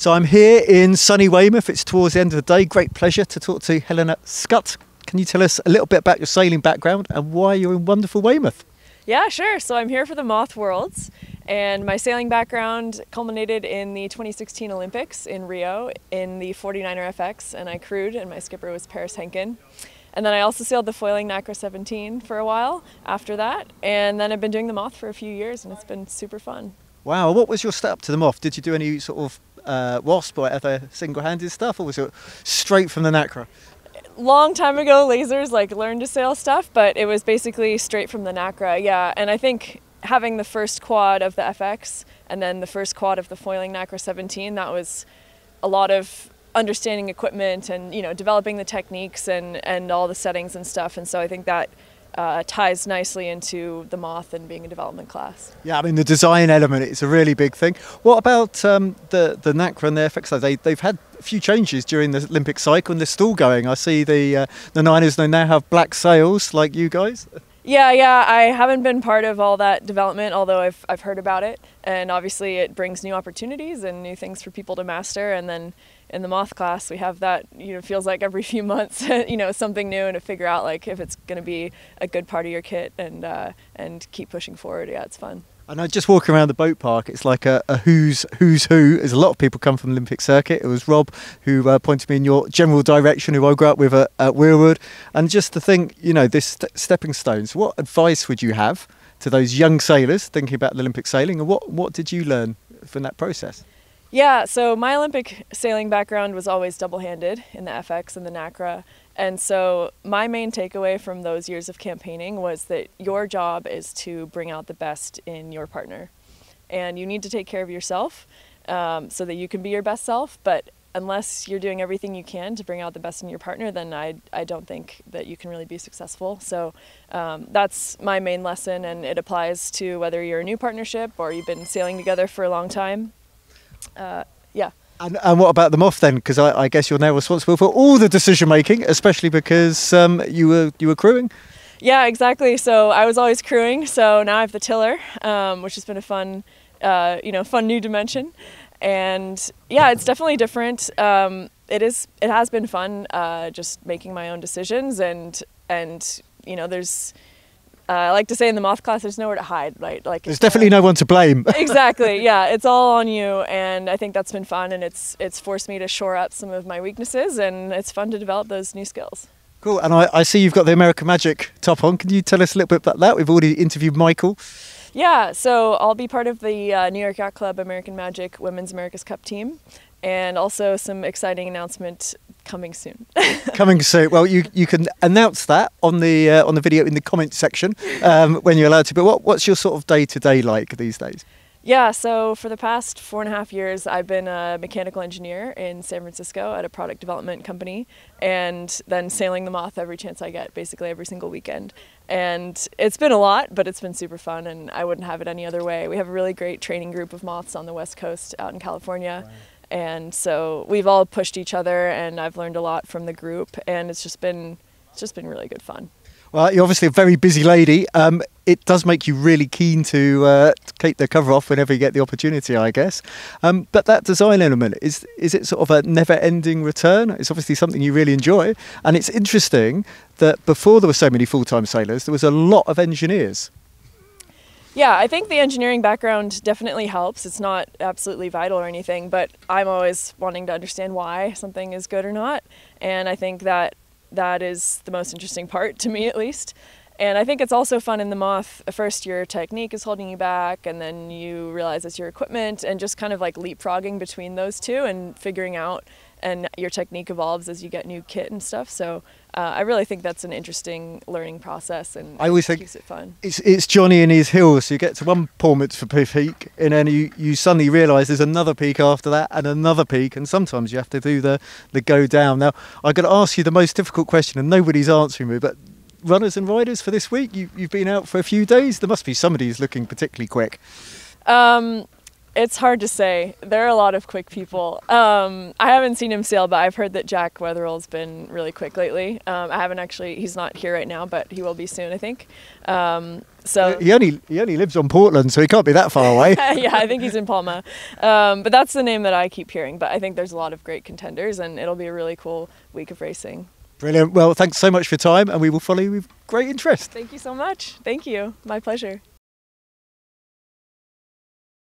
So I'm here in sunny Weymouth. It's towards the end of the day. Great pleasure to talk to Helena Scutt. Can you tell us a little bit about your sailing background and why you're in wonderful Weymouth? Yeah, sure. So I'm here for the Moth Worlds, and my sailing background culminated in the 2016 Olympics in Rio in the 49er FX, and I crewed, and my skipper was Paris Henken. And then I also sailed the foiling NACRA 17 for a while after that, and then I've been doing the Moth for a few years, and it's been super fun. Wow, what was your step to the Moth? Did you do any sort of uh, WASZP or other single-handed stuff, or was it straight from the NACRA? long time ago lasers like learned to sail stuff but it was basically straight from the nacra yeah and i think having the first quad of the fx and then the first quad of the foiling nacra 17 that was a lot of understanding equipment and you know developing the techniques and and all the settings and stuff and so i think that uh, ties nicely into the moth and being a development class. Yeah, I mean the design element is a really big thing. What about um, the the NACRA and the FX? They they've had a few changes during the Olympic cycle and they're still going. I see the uh, the Niners they now have black sails like you guys. Yeah, yeah, I haven't been part of all that development, although I've I've heard about it, and obviously it brings new opportunities and new things for people to master, and then in the moth class we have that you know feels like every few months you know something new and to figure out like if it's going to be a good part of your kit and uh, and keep pushing forward yeah it's fun and I just walking around the boat park, it's like a, a, who's who's who. There's a lot of people come from the Olympic circuit. It was Rob who uh, pointed me in your general direction, who I grew up with at, at Weirwood. And just to think, you know, this st- stepping stones. What advice would you have to those young sailors thinking about the Olympic sailing, and what what did you learn from that process? Yeah, so my Olympic sailing background was always double handed in the FX and the NACRA. And so my main takeaway from those years of campaigning was that your job is to bring out the best in your partner. And you need to take care of yourself um, so that you can be your best self. But unless you're doing everything you can to bring out the best in your partner, then I, I don't think that you can really be successful. So um, that's my main lesson, and it applies to whether you're a new partnership or you've been sailing together for a long time uh, yeah. And, and, what about the Moth then? Because I, I, guess you're now responsible for all the decision making, especially because um, you were you were crewing. Yeah, exactly. So I was always crewing. So now I have the tiller, um, which has been a fun, uh, you know, fun new dimension. And yeah, it's definitely different. Um, it is. It has been fun, uh, just making my own decisions and and you know, there's uh, I like to say in the moth class, there's nowhere to hide, right? Like there's definitely no one to blame. exactly, yeah. It's all on you, and I think that's been fun, and it's it's forced me to shore up some of my weaknesses, and it's fun to develop those new skills. Cool, and I, I see you've got the American Magic top on. Can you tell us a little bit about that? We've already interviewed Michael. Yeah, so I'll be part of the uh, New York Yacht Club American Magic Women's America's Cup team, and also some exciting announcement coming soon. coming soon. Well, you you can announce that on the uh, on the video in the comment section um, when you're allowed to. But what what's your sort of day to day like these days? Yeah, so for the past four and a half years, I've been a mechanical engineer in San Francisco at a product development company, and then sailing the Moth every chance I get, basically every single weekend. And it's been a lot, but it's been super fun, and I wouldn't have it any other way. We have a really great training group of Moths on the West Coast out in California. Right and so we've all pushed each other and I've learned a lot from the group and it's just been it's just been really good fun. Well, you're obviously a very busy lady. Um, it does make you really keen to, uh, keep the cover off whenever you get the opportunity, I guess. Um, but that design element is is it sort of a never-ending return? It's obviously something you really enjoy, and it's interesting that before there were so many full-time sailors, there was a lot of engineers. Yeah, I think the engineering background definitely helps. It's not absolutely vital or anything, but I'm always wanting to understand why something is good or not. And I think that that is the most interesting part to me, at least. And I think it's also fun in the moth. Uh, first, your technique is holding you back, and then you realize it's your equipment, and just kind of like leapfrogging between those two and figuring out and your technique evolves as you get new kit and stuff. So uh, I really think that's an interesting learning process, and I always think keeps it fun. It's it's Johnny and his hills. So you get to one Paul for peak, and then you, you suddenly realise there's another peak after that, and another peak, and sometimes you have to do the the go down. Now I'm going to ask you the most difficult question, and nobody's answering me, but. Runners and riders for this week. You, you've been out for a few days. There must be somebody who's looking particularly quick. Um, It's hard to say. There are a lot of quick people. Um, I haven't seen him sail, but I've heard that Jack Wetherell's been really quick lately. Um, I haven't actually. He's not here right now, but he will be soon, I think. Um, so He only he only lives on Portland, so he can't be that far away. yeah, I think he's in Palma. Um, but that's the name that I keep hearing. But I think there's a lot of great contenders, and it'll be a really cool week of racing. Brilliant. Well, thanks so much for your time, and we will follow you with great interest. Thank you so much. Thank you. My pleasure.